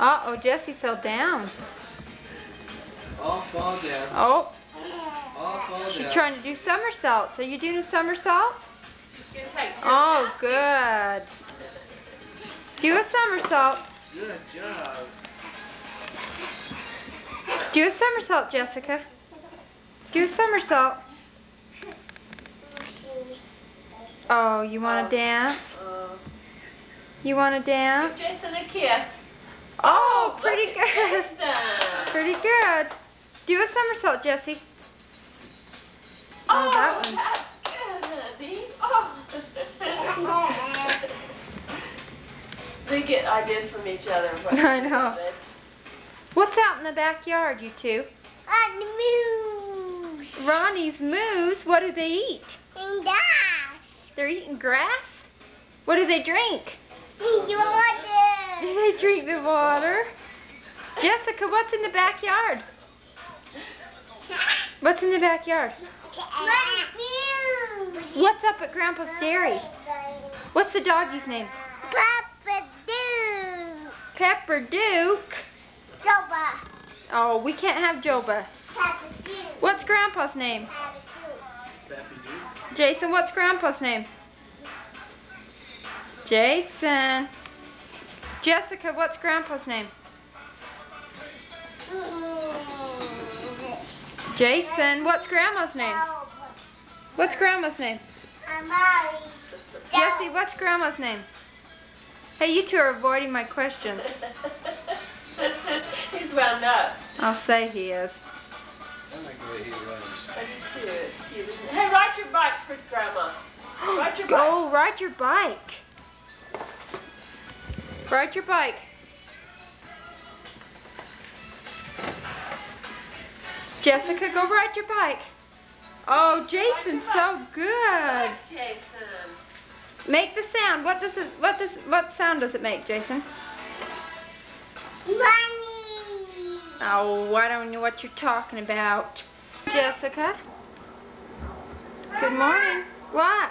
Uh oh, Jesse fell down. All fall down. Oh, All fall she's trying to do somersaults. Are you doing a somersault? She's gonna take Oh, good. Do a somersault. Good job. Do a somersault, Jessica. Do a somersault. Oh, you want to dance? Uh, You want to dance? give Jason a kiss. Oh, oh look pretty good. Jason. Pretty good. Do a somersault, Jesse. Oh, that oh, one. that's good. Oh. we get ideas from each other. I know. What's out in the backyard, you two? On the moose. Ronnie's moose. What do they eat? And that. They're eating grass? What do they drink? The water. Jessica, what's in the backyard? What's in the backyard? What's up at Grandpa's dairy? What's the doggy's name? Papa do. Pepper Duke. Soba. Oh, we can't have Joba. Papa do. What's Grandpa's name? Papa Duke. Jason, what's Grandpa's name? Jason. Jessica, what's Grandpa's name? Jason, what's Grandma's name? What's Grandma's name? Jesse, what's Grandma's name? Hey, you two are avoiding my questions. He's wound up. I'll say he is. I like the way he runs. I do too. It's cute, isn't it? Hey, ride your bike for Grandma. Ride your bike. Go ride your bike. Ride your bike. Jessica, go ride your bike. Oh, Jason's so good. Jason. Make the sound. What does it? What does? What sound does it make, Jason? Money. Oh, I don't know what you're talking about. Jessica. Good morning. What?